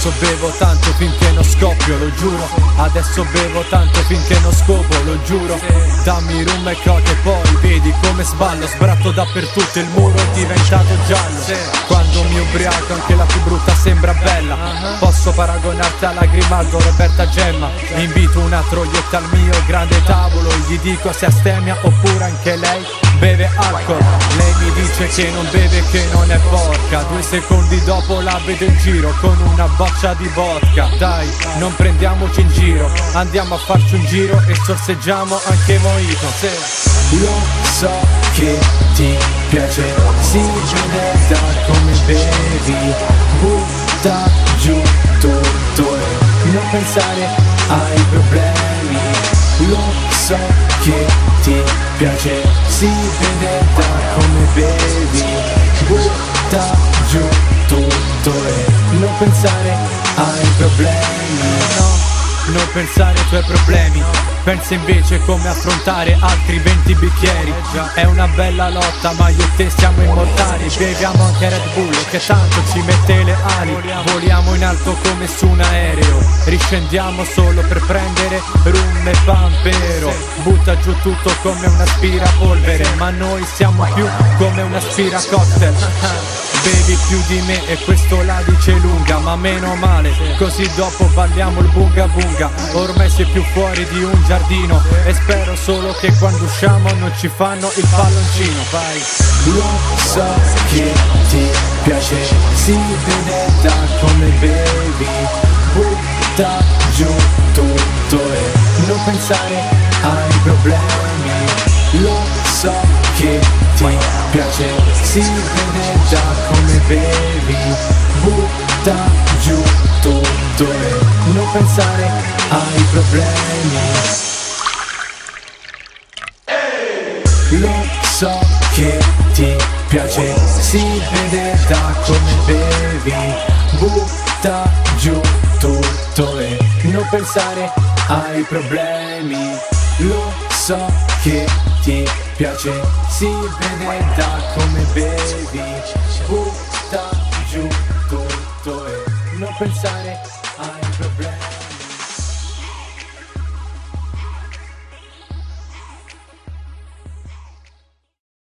Adesso bevo tanto finché non scoppio, lo giuro. Adesso bevo tanto finché non scopo, lo giuro. Dammi rum e coke e poi vedi come sballo. Sbratto dappertutto, il muro è diventato giallo. Quando mi ubriaco anche la più brutta sembra bella. Posso paragonarti alla Grimaldo, Roberta Gemma. Invito una troietta al mio grande tavolo. Gli dico se astemia oppure anche lei beve alcol. Lei mi dice che non beve che non è porca Due secondi dopo la vedo in giro con una boccia di vodka. Dai, non prendiamoci in giro. Andiamo a farci un giro e sorseggiamo anche mojito Se Lo so che ti piace, si vede da come bevi? Butta giù tutto e non pensare ai problemi. Lo so che ti piace, si vede da come bevi Butta giù tutto e non pensare ai problemi. No, non pensare ai tuoi problemi Pensa invece come affrontare altri 20 bicchieri. È una bella lotta ma io e te siamo immortali. Beviamo anche Red Bull che tanto ci mette le ali. Voliamo in alto come su un aereo. Riscendiamo solo per prendere rum e pampero. Butta giù tutto come un aspirapolvere Ma noi siamo più come un aspiracocktail Bevi più di me e questo la dice lunga Ma meno male, così dopo balliamo il bunga bunga. Ormai sei più fuori di un giardino E spero solo che quando usciamo non ci fanno il palloncino. Vai. Lo so che ti piace, si vede da come bevi Butta giù tutto e non pensare ai problemi. Lo so che ti piace, si vede da come bevi Butta giù tutto e non pensare ai problemi piace, si vede da come bevi Butta giù tutto e non pensare ai problemi. Lo so che ti piace, si vede da come bevi Butta giù tutto e non pensare